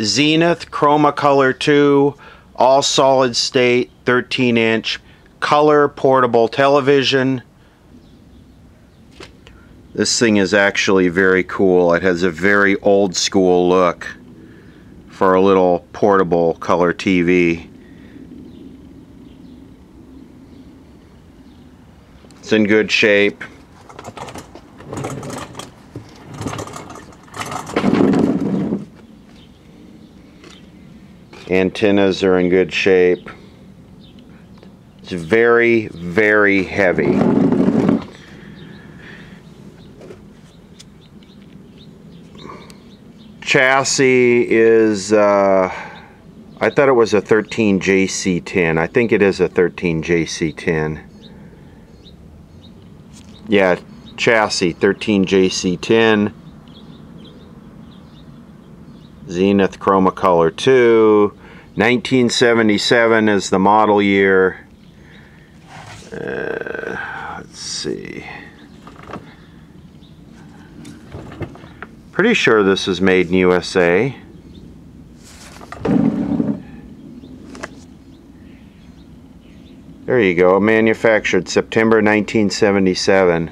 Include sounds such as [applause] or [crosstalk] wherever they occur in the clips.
Zenith Chromacolor 2 all solid state 13 inch color portable television. This thing is actually very cool. It has a very old school look for a little portable color TV. It's in good shape. Antennas are in good shape. It's very, very heavy. Chassis is, uh, I thought it was a 13 JC10. I think it is a 13 JC10. Yeah, chassis 13 JC10. Zenith Chromacolor 2. 1977 is the model year. Uh, let's see. Pretty sure this is made in USA. There you go, manufactured September 1977.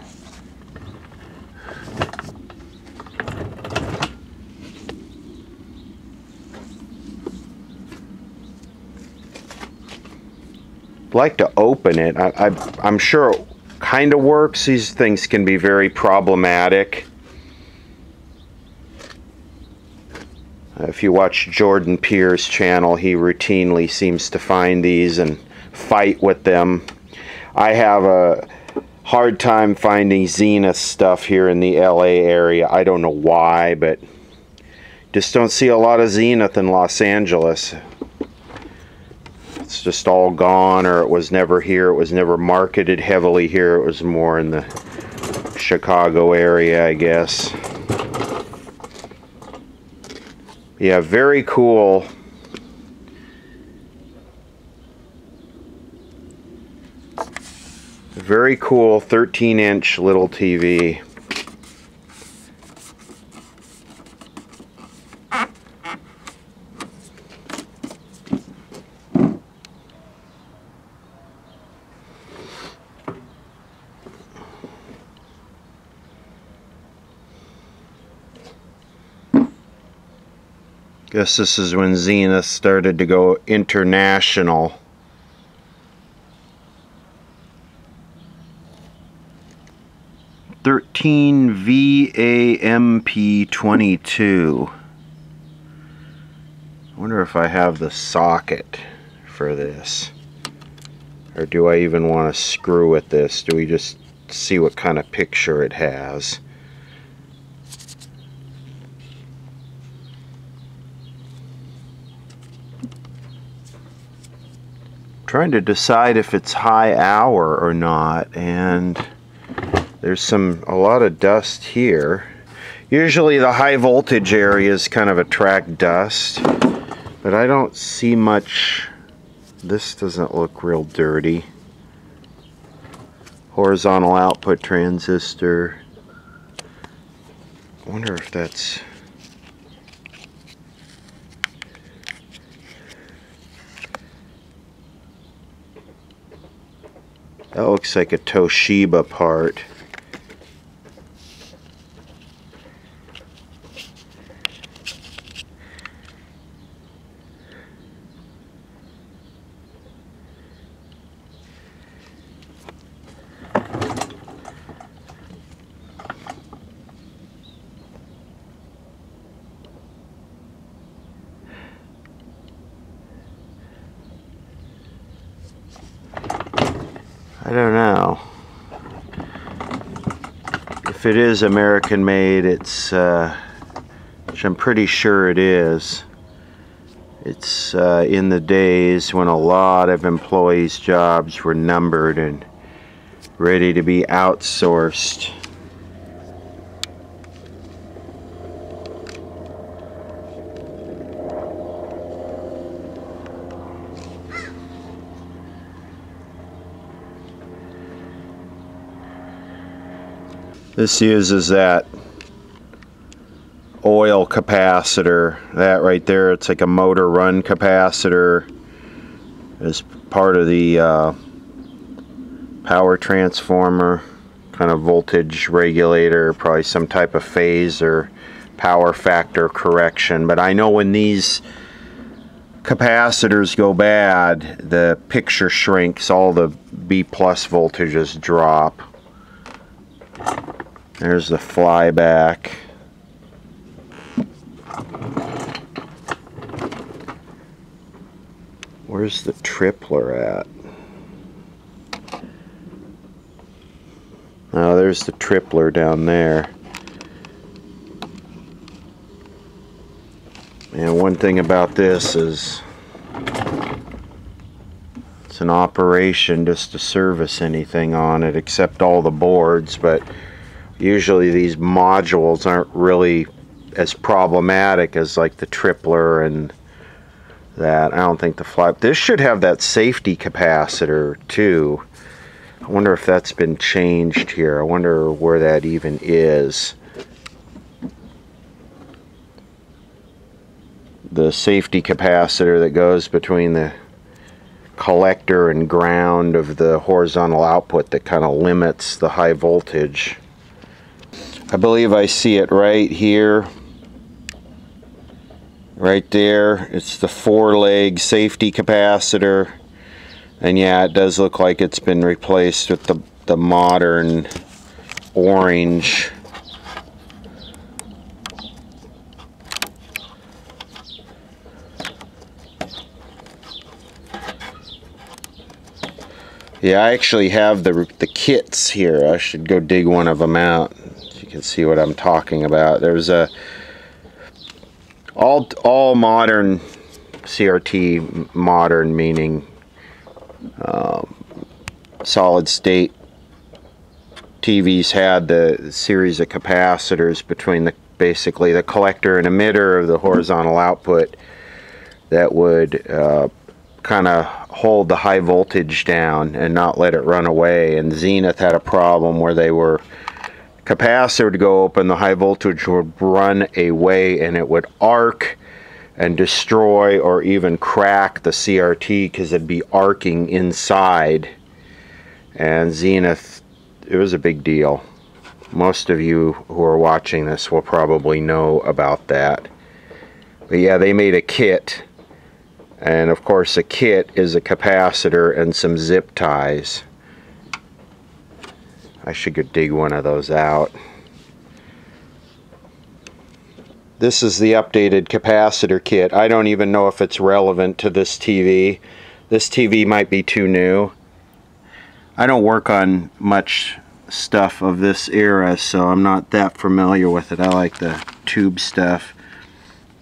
Like to open it. I, am sure it kind of works. These things can be very problematic. If you watch Jordan Pierce channel, he routinely seems to find these and fight with them. I have a hard time finding Zenith stuff here in the LA area. I don't know why, but just don't see a lot of Zenith in Los Angeles it's just all gone or it was never here. It was never marketed heavily here. It was more in the Chicago area, I guess. Yeah, very cool. Very cool 13 inch little TV. Guess this is when Zenith started to go international. Thirteen VAMP twenty two. I Wonder if I have the socket for this. Or do I even want to screw with this? Do we just see what kind of picture it has? Trying to decide if it's high hour or not and there's some a lot of dust here. Usually the high voltage areas kind of attract dust but I don't see much this doesn't look real dirty. Horizontal output transistor. Wonder if that's That looks like a Toshiba part. I don't know. If it is American made, it's, uh, which I'm pretty sure it is, it's uh, in the days when a lot of employees' jobs were numbered and ready to be outsourced. This uses that oil capacitor. That right there, it's like a motor run capacitor. Is part of the uh, power transformer, kind of voltage regulator, probably some type of phase or power factor correction. But I know when these capacitors go bad, the picture shrinks, all the B plus voltages drop. There's the flyback. Where's the tripler at? Oh, there's the tripler down there. And one thing about this is it's an operation just to service anything on it except all the boards, but usually these modules aren't really as problematic as like the tripler and that. I don't think the flap. This should have that safety capacitor too. I wonder if that's been changed here. I wonder where that even is. The safety capacitor that goes between the collector and ground of the horizontal output that kind of limits the high voltage. I believe I see it right here. Right there. It's the four leg safety capacitor. And yeah it does look like it's been replaced with the, the modern orange. Yeah I actually have the the kits here. I should go dig one of them out can see what I'm talking about. There's a all all modern CRT modern meaning um, solid state TVs had the series of capacitors between the basically the collector and emitter of the horizontal output that would uh, kind of hold the high voltage down and not let it run away. And Zenith had a problem where they were capacitor would go open, the high voltage would run away and it would arc and destroy or even crack the CRT because it'd be arcing inside. And Zenith, it was a big deal. Most of you who are watching this will probably know about that. But yeah, they made a kit. And of course, a kit is a capacitor and some zip ties. I should go dig one of those out. This is the updated capacitor kit. I don't even know if it's relevant to this TV. This TV might be too new. I don't work on much stuff of this era, so I'm not that familiar with it. I like the tube stuff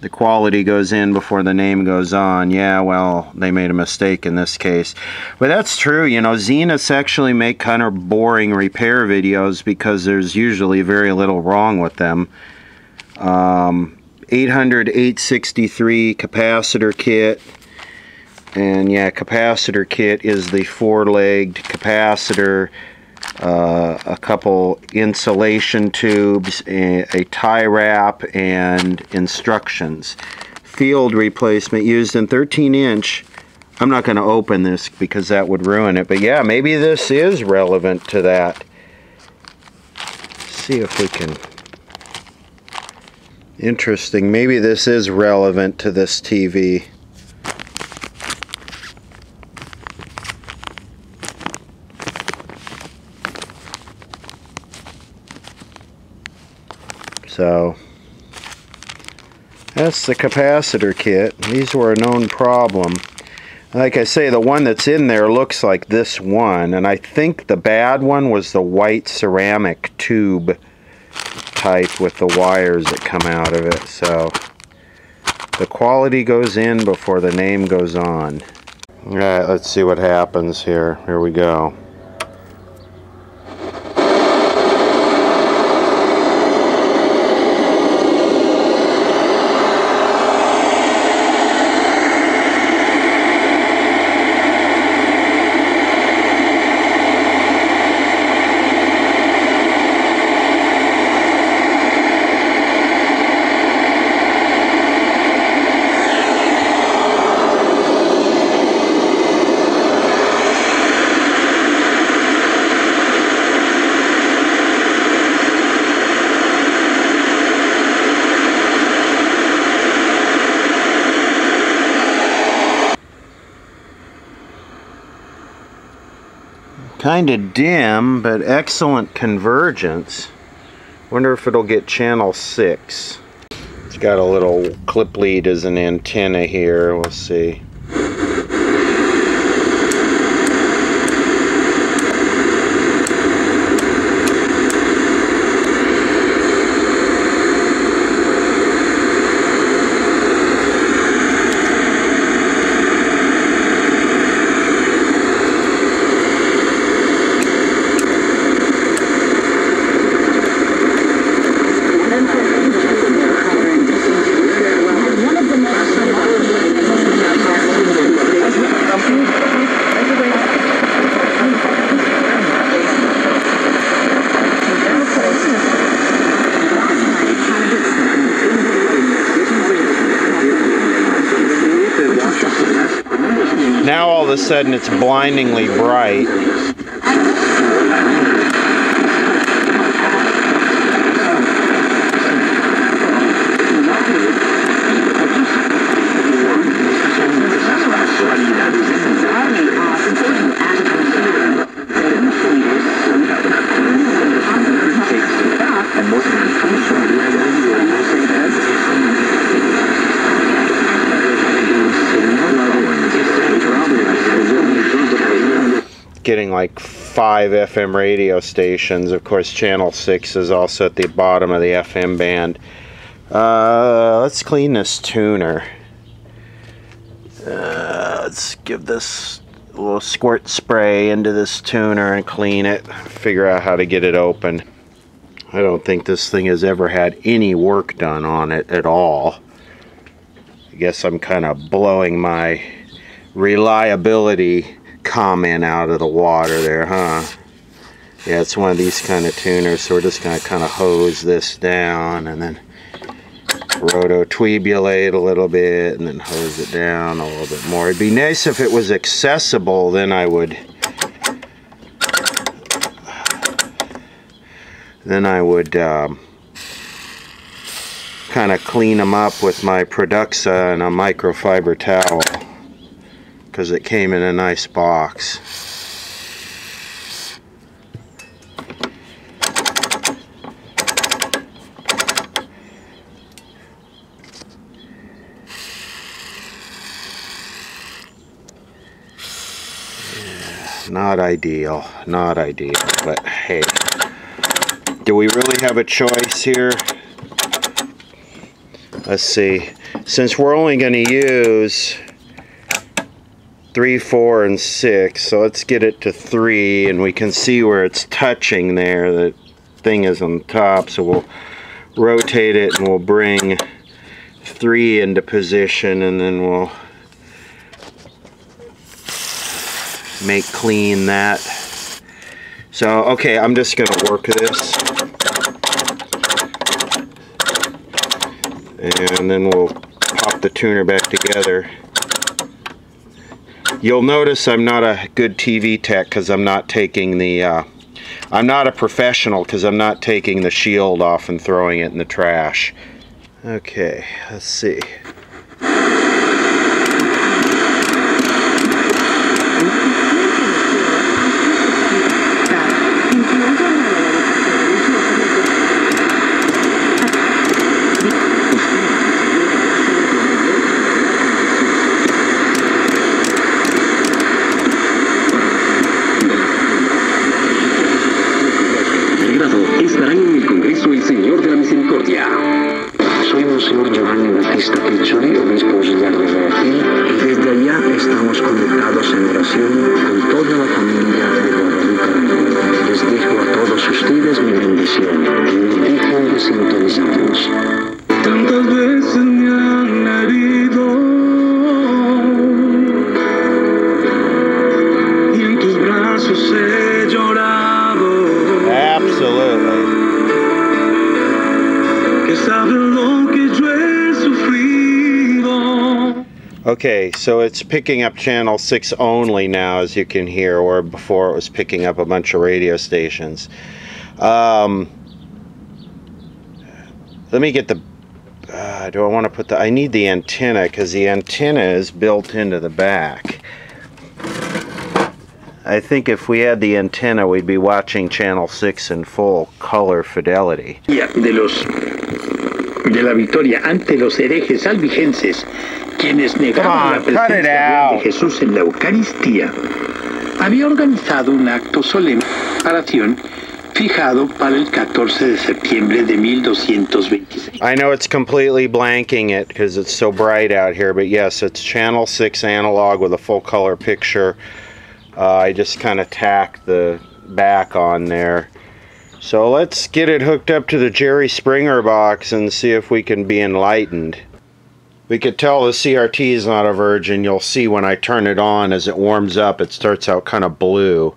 the quality goes in before the name goes on. Yeah, well, they made a mistake in this case. But that's true, you know, Zeniths actually make kind of boring repair videos because there's usually very little wrong with them. Um, 800 863 capacitor kit. And yeah, capacitor kit is the four-legged capacitor uh, a couple insulation tubes, a, a, tie wrap, and instructions. Field replacement used in 13 inch. I'm not going to open this because that would ruin it, but yeah, maybe this is relevant to that. Let's see if we can... Interesting, maybe this is relevant to this TV. So that's the capacitor kit. These were a known problem. Like I say, the one that's in there looks like this one, and I think the bad one was the white ceramic tube type with the wires that come out of it. So the quality goes in before the name goes on. Alright, let's see what happens here. Here we go. Kind of dim, but excellent convergence. Wonder if it'll get channel 6. It's got a little clip lead as an antenna here. We'll see. Now all of a sudden it's blindingly bright. getting like five FM radio stations. Of course, channel 6 is also at the bottom of the FM band. Uh, let's clean this tuner. Uh, let's give this a little squirt spray into this tuner and clean it. Figure out how to get it open. I don't think this thing has ever had any work done on it at all. I guess I'm kind of blowing my reliability comment out of the water there, huh? Yeah, it's one of these kind of tuners, so we're just going to kind of hose this down and then rototubulate a little bit and then hose it down a little bit more. It'd be nice if it was accessible, then I would then I would um, kind of clean them up with my Produxa and a microfiber towel because it came in a nice box. Not ideal, not ideal, but hey, do we really have a choice here? Let's see, since we're only going to use three, four, and six. So let's get it to three, and we can see where it's touching there. The thing is on top, so we'll rotate it and we'll bring three into position, and then we'll make clean that. So, okay, I'm just going to work this. And then we'll pop the tuner back together. You'll notice I'm not a good TV tech because I'm not taking the, uh, I'm not a professional because I'm not taking the shield off and throwing it in the trash. Okay, let's see. So it's picking up channel 6 only now, as you can hear, or before it was picking up a bunch of radio stations. Um, let me get the... Uh, do I want to put the... I need the antenna, because the antenna is built into the back. I think if we had the antenna, we'd be watching Channel 6 in full color fidelity. Yeah, de los de la victoria ante los herejes albigenses, quienes negaban on, la presencia de Jesús en la Eucaristía, había organizado un acto solemne preparación fijado para el 14 de septiembre de 1226. I know it's completely blanking it because it's so bright out here, but yes, it's Channel 6 analog with a full color picture. Uh, I just kind of tacked the back on there. So let's get it hooked up to the Jerry Springer box and see if we can be enlightened. We could tell the CRT is not a virgin. You'll see when I turn it on as it warms up, it starts out kind of blue.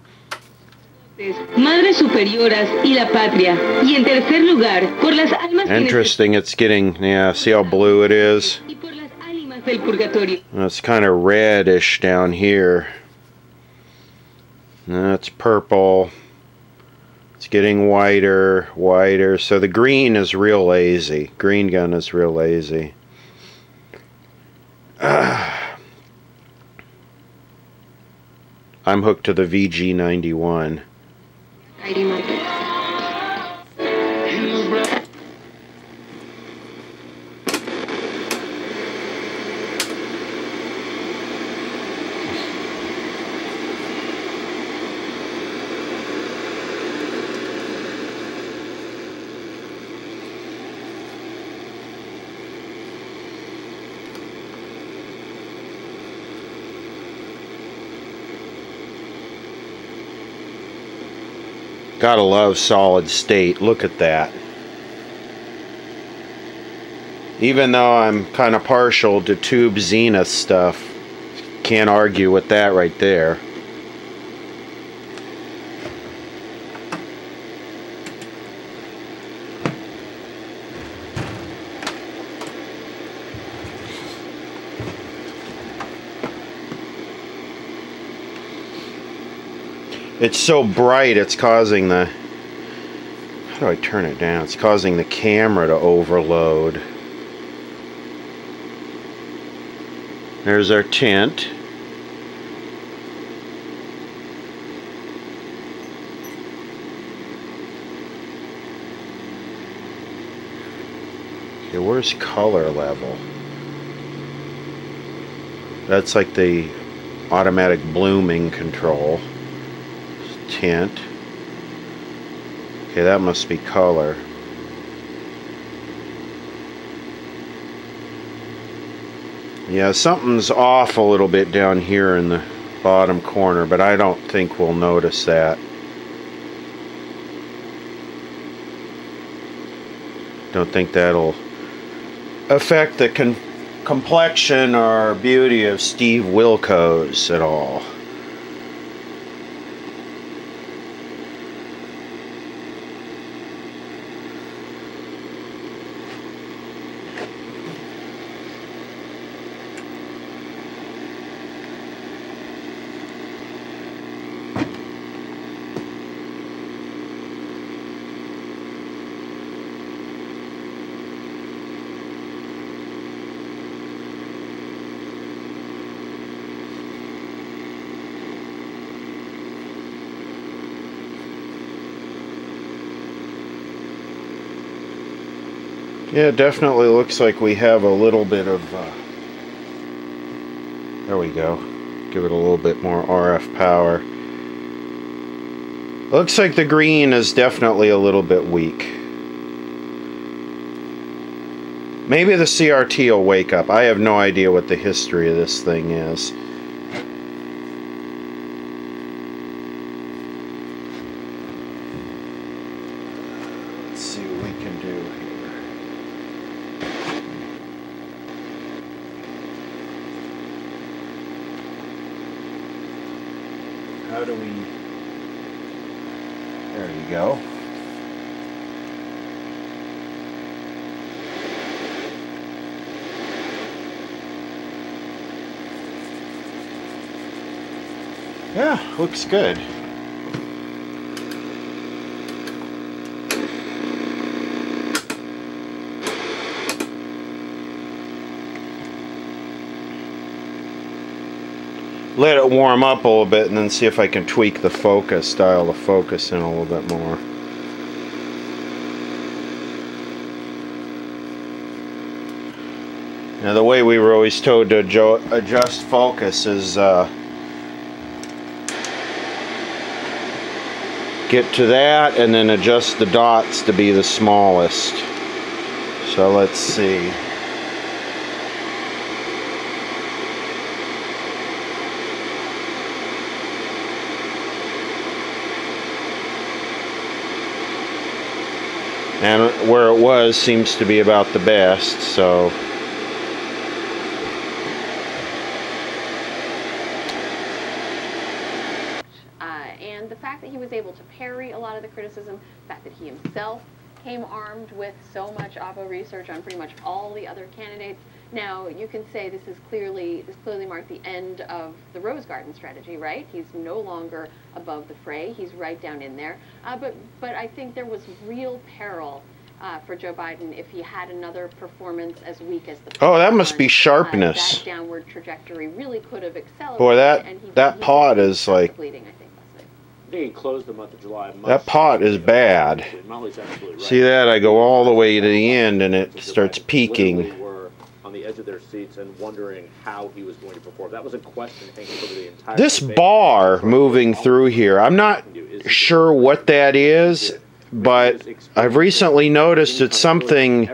Madres Superioras y la Patria. Y en tercer lugar, por las almas Interesting, it's getting, yeah, see how blue it is? y por las ánimas del purgatorio. It's kind of reddish down here. That's purple. It's getting whiter, whiter. So the green is real lazy. Green gun is real lazy. [sighs] I'm hooked to the VG91. Gotta love solid state. Look at that. Even though I'm kind of partial to Tube Zenith stuff, can't argue with that right there. It's so bright, it's causing the. How do I turn it down? It's causing the camera to overload. There's our tent. Okay, where's color level? That's like the automatic blooming control tint. Okay, that must be color. Yeah, something's off a little bit down here in the bottom corner, but I don't think we'll notice that. Don't think that'll affect the complexion or beauty of Steve Wilkos at all. Yeah, it definitely looks like we have a little bit of. Uh, there we go. Give it a little bit more RF power. Looks like the green is definitely a little bit weak. Maybe the CRT will wake up. I have no idea what the history of this thing is. Let's see what we can do here. How do we... There you go. Yeah, looks good. let it warm up a little bit and then see if I can tweak the focus, style the focus in a little bit more. Now the way we were always told to adjust focus is uh, get to that and then adjust the dots to be the smallest. So let's see. and where it was seems to be about the best so Uh, and the fact that he was able to parry a lot of the criticism, the fact that he himself came armed with so much Oppo research on pretty much all the other candidates. Now, you can say this is clearly, this clearly marked the end of the Rose Garden strategy, right? He's no longer above the fray. He's right down in there. Uh, but, but I think there was real peril uh, for Joe Biden if he had another performance as weak as the Oh, that must be sharpness. Uh, that downward trajectory really could have accelerated. Boy, that- and he- that pot is like- bleeding, I think, Leslie. I think he closed the month of July. That pot is bad. Molly's absolutely right. see that I go all the way to the end and it starts peaking Were on the edge of their seats and wondering how he was going to perform. That was a question hanging over the entire. this debate. bar moving through here I'm not sure what that is but I've recently noticed it's something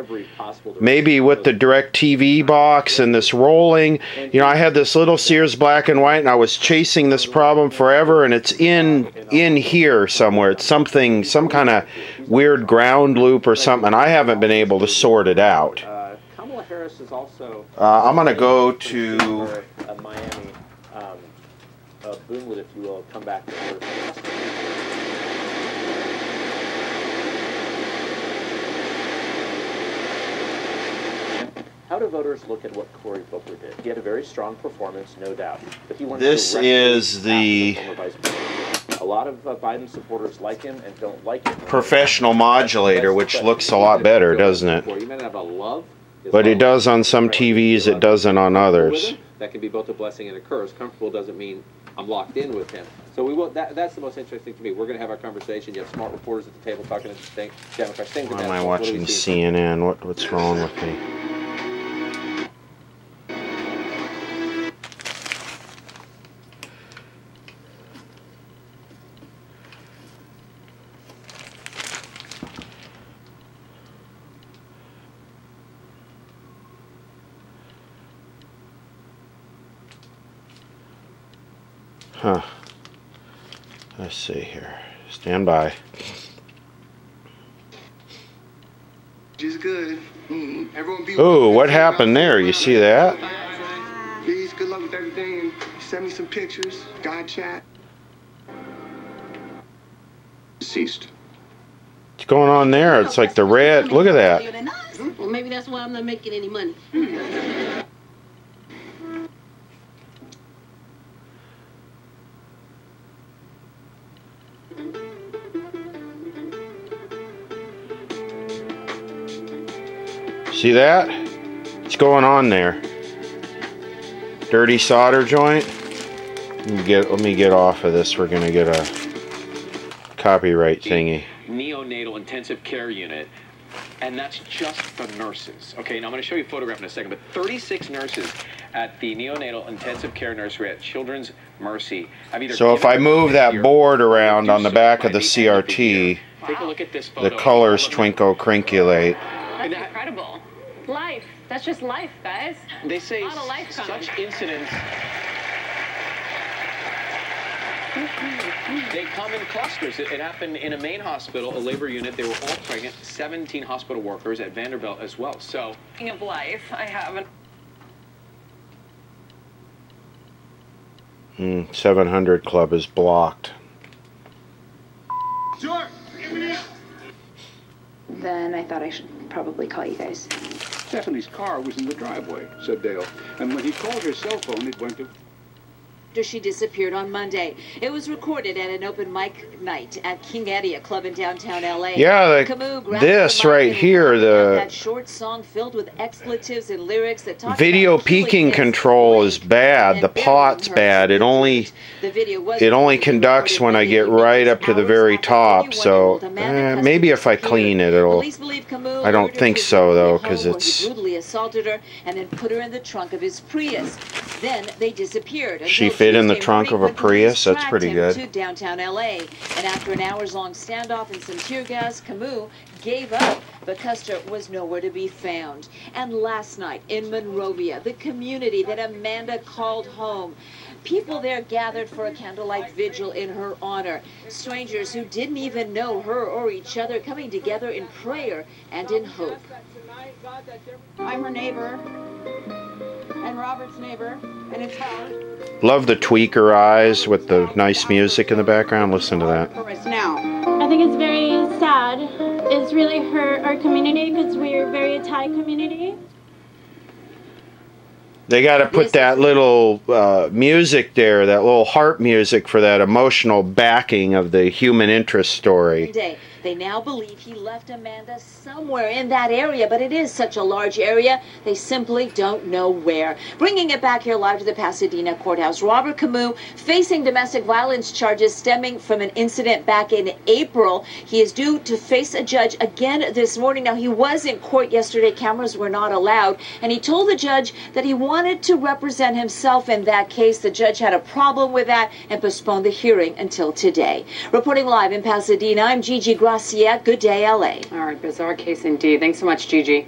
maybe with the DirecTV box and this rolling. You know, I had this little Sears black and white and I was chasing this problem forever and it's in in here somewhere. It's something some kind of weird ground loop or something. I haven't been able to sort it out. Uh, Kamala Harris is also. Uh, I'm gonna go to Miami um, uh, boomlet, if you will, come back How do voters look at what Cory Booker did? He had a very strong performance, no doubt, but he went This directly is the- former vice president. A lot of uh, Biden supporters like him and don't like him. professional modulator, which looks a lot better, doesn't it? You may not have a love, But it does on some TVs, it doesn't on others. That can be both a blessing and a curse. Comfortable doesn't mean I'm locked in with him. So we will. That, that's the most interesting to me. We're going to have our conversation. You have smart reporters at the table talking to the thing, Democrats. Things Why am I point. What do we watching? CNN? What what's wrong with me? Huh. Let's see here. Stand by. Just good. Mm-hmm. Everyone be Ooh, what happened there? You see that? Please, good luck with everything. And send me some pictures. God chat. Ceased. What's going on there? It's like the red. Look at that. Well, maybe that's why I'm not making any money. See that? What's going on there? Dirty solder joint. Let me get let me get off of this. We're gonna get a copyright thingy. neonatal intensive care unit, and that's just the nurses. Okay, now I'm going to show you a photograph in a second, but 36 nurses at the neonatal intensive care nursery at Children's Mercy have either. So if I move that board around on the back of the the end of the year. CRT, Take a look at this the colors twinkle crinkulate. That's incredible. Life. That's just life, guys. They say A lot of life coming. such incidents. They come in clusters. It, it happened in a main hospital, a labor unit. They were all pregnant. 17 hospital workers at Vanderbilt as well. So Speaking of life, I have an Hmm, 700 Club is blocked. Then I thought I should probably call you guys. Stephanie's car was in the driveway, said Dale. And when he called her cell phone, it went to after she disappeared on Monday. It was recorded at an open mic night at King Eddie, a club in downtown LA. Yeah, the- Camus this right here, the- that short song filled with expletives and lyrics that talked Video peaking control is bad. The pot's bad. It only the video was it only conducts when I get right up to the very top. So year old Amanda eh, maybe if I clean it, it'll. Police believe Camus I don't think so, though, home 'cause where it's- brutally assaulted her and then put her in the trunk of his Prius. Then they disappeared. She fit in the trunk of a Prius? That's pretty good. To downtown LA. And after an hours long standoff and some tear gas, Camus gave up. But Custer was nowhere to be found. And last night in Monrovia, the community that Amanda called home, people there gathered for a candlelight vigil in her honor. Strangers who didn't even know her or each other coming together in prayer and in hope. I'm her neighbor and Robert's neighbor, and it's Howard. Love the tweaker eyes with the nice music in the background. Listen to that. Now. I think it's very sad. It's really hurt our community because we're a very Thai community. They got to put that little uh, music there, that little harp music for that emotional backing of the human interest story. They now believe he left Amanda somewhere in that area, but it is such a large area, they simply don't know where. Bringing it back here live to the Pasadena courthouse, Robert Camus facing domestic violence charges stemming from an incident back in April. He is due to face a judge again this morning. Now, he was in court yesterday, cameras were not allowed, and he told the judge that he wanted to represent himself in that case. The judge had a problem with that and postponed the hearing until today. Reporting live in Pasadena, I'm Gigi Graciette. Good day, LA. All right, bizarre case indeed. Thanks so much, Gigi.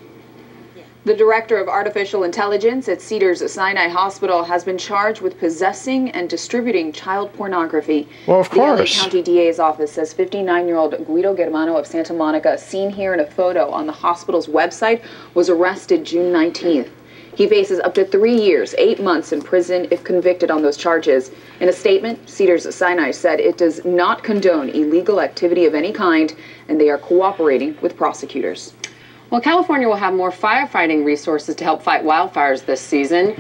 The director of artificial intelligence at Cedars Sinai Hospital has been charged with possessing and distributing child pornography. Well, of The LA course. County DA's office says 59-year-old Guido Germano of Santa Monica, seen here in a photo on the hospital's website, was arrested June 19th. He faces up to three years, eight months in prison if convicted on those charges. In a statement, Cedars Sinai said it does not condone illegal activity of any kind, and they are cooperating with prosecutors. Well, California will have more firefighting resources to help fight wildfires this season.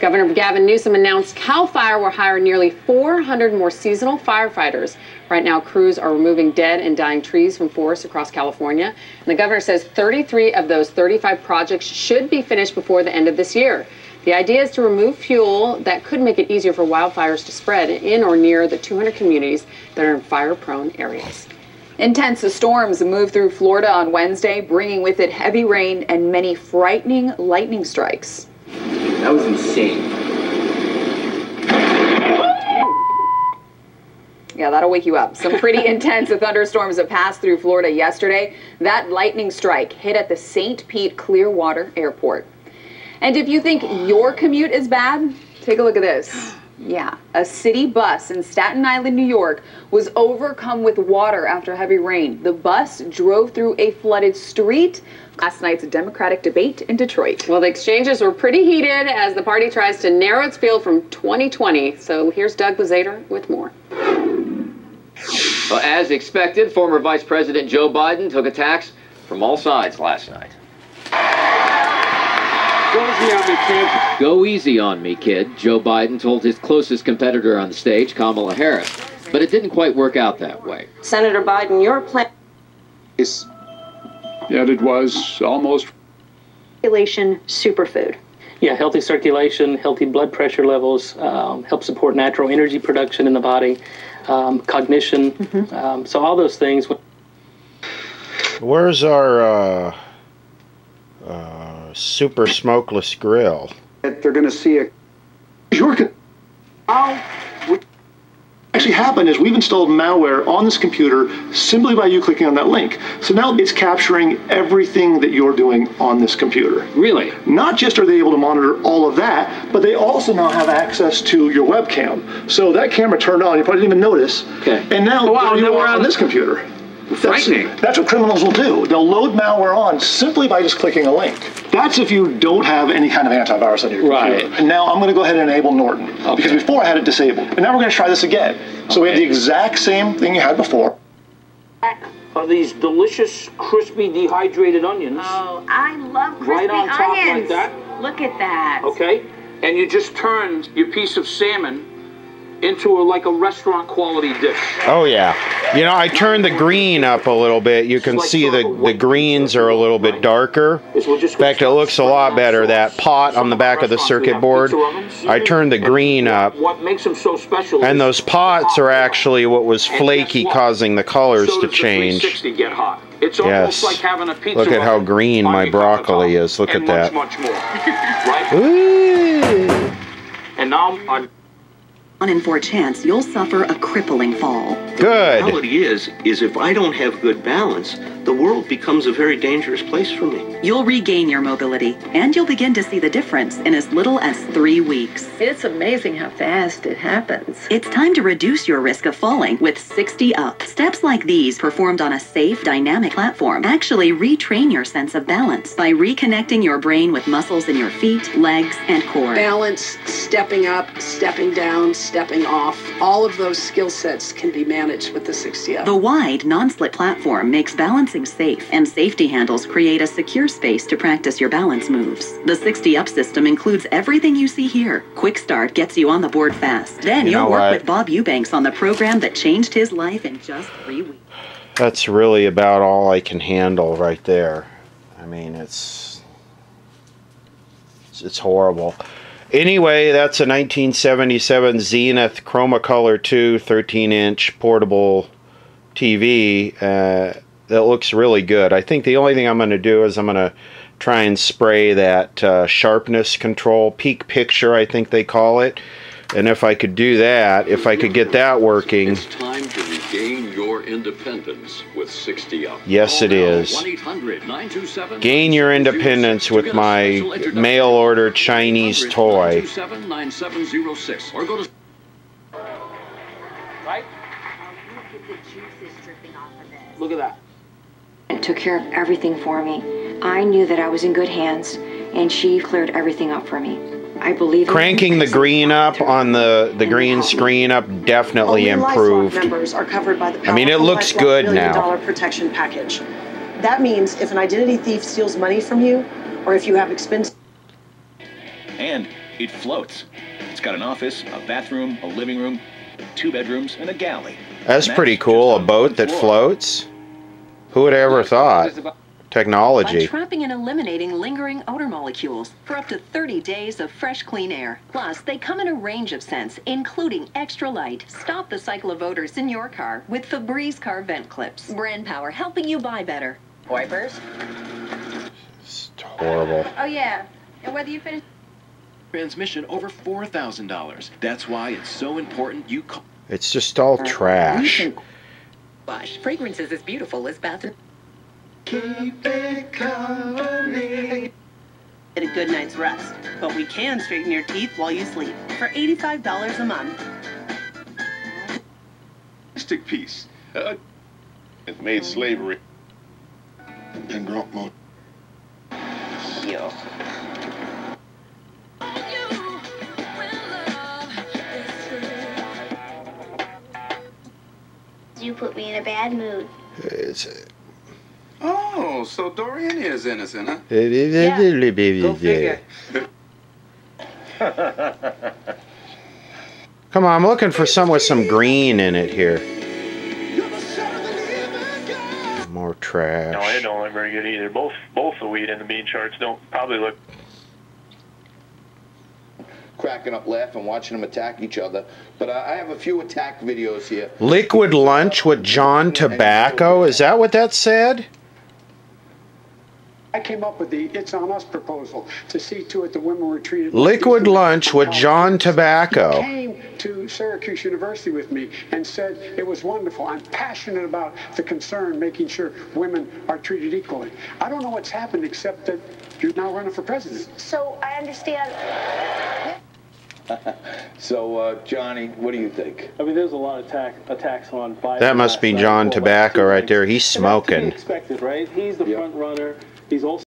Governor Gavin Newsom announced CAL FIRE will hire nearly 400 more seasonal firefighters. Right now, crews are removing dead and dying trees from forests across California. And the governor says 33 of those 35 projects should be finished before the end of this year. The idea is to remove fuel that could make it easier for wildfires to spread in or near the 200 communities that are in fire prone areas. Intense storms moved through Florida on Wednesday, bringing with it heavy rain and many frightening lightning strikes. That was insane. Yeah, that'll wake you up. Some pretty [laughs] intense thunderstorms that passed through Florida yesterday. That lightning strike hit at the St. Pete Clearwater Airport. And if you think your commute is bad, take a look at this. Yeah, a city bus in Staten Island, New York was overcome with water after heavy rain. The bus drove through a flooded street. Last night's Democratic debate in Detroit. Well, the exchanges were pretty heated as the party tries to narrow its field from 2020. So here's Doug Luzader with more. Well, as expected, former Vice President Joe Biden took attacks from all sides last night. Go easy on me, kid. Go easy on me, kid, Joe Biden told his closest competitor on the stage, Kamala Harris. But it didn't quite work out that way. Senator Biden, your plan. Is that it was almost Population superfood. Yeah, healthy circulation, healthy blood pressure levels, um, help support natural energy production in the body, um, cognition. Um, so all those things. Where's our uh, uh, super smokeless grill? that they're going to see a. Your con- how what actually happened is we've installed malware on this computer simply by you clicking on that link. So now it's capturing everything that you're doing on this computer. Really? Not just are they able to monitor all of that, but they also now have access to your webcam. So that camera turned on, you probably didn't even notice. Okay. And now Oh, wow, you now we're are on on- this computer. That's, Frightening. that's what criminals will do. They'll load malware on simply by just clicking a link. That's if you don't have any kind of antivirus on your computer. Right. And now I'm going to go ahead and enable Norton because before I had it disabled. And now we're going to try this again. So we have the exact same thing you had before. Are these delicious, crispy, dehydrated onions? Oh, I love crispy Right on top like that? Look at that. Okay? And you just turn your piece of salmon into a, like a restaurant quality dish. Oh yeah. You know, I turned the green up a little bit. You can see the the greens are a little bit darker. In fact, it looks a lot better. That pot on the back of the circuit board, I turned the green up. What makes them so special And those pots are actually what was flaky, causing the colors to change. 360 get. It's Yes. almost like having a pizza Look at how green my broccoli is. Look at much, that. much more. [laughs] right? Ooh. And now I'm One in four chance you'll suffer a crippling fall. Good. The reality is, is if I don't have good balance, the world becomes a very dangerous place for me. You'll regain your mobility, and you'll begin to see the difference in as little as three weeks. It's amazing how fast it happens. It's time to reduce your risk of falling with 60 Up. Steps like these, performed on a safe, dynamic platform, actually retrain your sense of balance by reconnecting your brain with muscles in your feet, legs, and core. Balance, stepping up, stepping down, stepping off. All of those skill sets can be managed with the 60 Up. The wide, non-slip platform makes balancing safe, and safety handles create a secure space to practice your balance moves. The 60 Up system includes everything you see here. Quick Start gets you on the board fast. Then You you'll work what? with Bob Eubanks on the program that changed his life in just three weeks. That's really about all I can handle right there. I mean, it's it's, it's horrible. Anyway, that's a 1977 Zenith Chromacolor 2 13-inch portable TV uh, that looks really good. I think the only thing I'm going to do is I'm going to try and spray that uh, sharpness control, peak picture, I think they call it. And if I could do that, if I could get that working, Time to regain your independence with 60 Up. Yes, it is. gain your independence with my mail order Chinese toy. 9706 or go to Look at that. and took care of everything for me. I knew that I was in good hands, and she cleared everything up for me. I believe Cranking the green up on the, the green screen up definitely Only LifeLock improved. members are covered by the I mean, it powerful looks LifeLock good million now. dollar protection package. That means if an identity thief steals money from you, or if you have expensive And it floats. It's got an office, a bathroom, a living room, two bedrooms, and a galley. That's And pretty cool. A boat that floats. Who would have ever thought? By trapping and eliminating lingering odor molecules for up to 30 days of fresh, clean air. Plus, they come in a range of scents, including extra light. Stop the cycle of odors in your car with Febreze car vent clips. Brand power helping you buy better. Wipers? Horrible. Oh, yeah. And whether you finish. Transmission over $4,000. That's why it's so important you call. It's just all trash. Wash. Fragrances as beautiful as bathroom. Keep it company. Get a good night's rest, but we can straighten your teeth while you sleep for $85 a month. Stick piece. Uh, it made slavery. And grump mode. Yo. You put me in a bad mood. It's, Oh, so Dorian is innocent, huh? Yeah. [laughs] Come on, I'm looking for some with some green in it here. More trash. No, trash. it don't look very good either. Both both the wheat and the bean charts don't probably look. cracking up laughing watching them attack each other. But I I have a few attack videos here. Liquid lunch with John Tabacco? Is that what that said? I came up with the It's On Us proposal to see to it the women were treated. Liquid lunch with John Tabacco. came to Syracuse University with me and said it was wonderful. I'm passionate about the concern, making sure women are treated equally. I don't know what's happened except that you're now running for president. So I understand. [laughs] so, uh, Johnny, what do you think? I mean, there's a lot of attack, attacks on Biden. That must be John Tabacco right there. He's and that's to be smoking. expected, right? He's the front runner. He's also